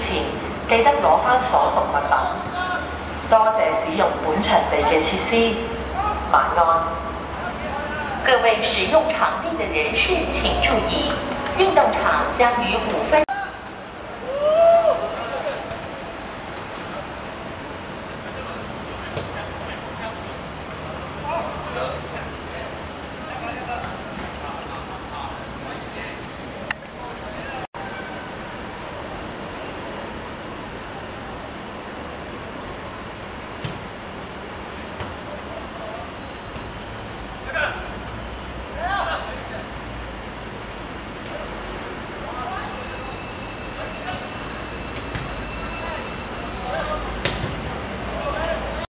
前記得攞翻所屬物品，多謝使用本場地嘅設施，晚安。各位使用場地的人士請注意，運動場將於五分。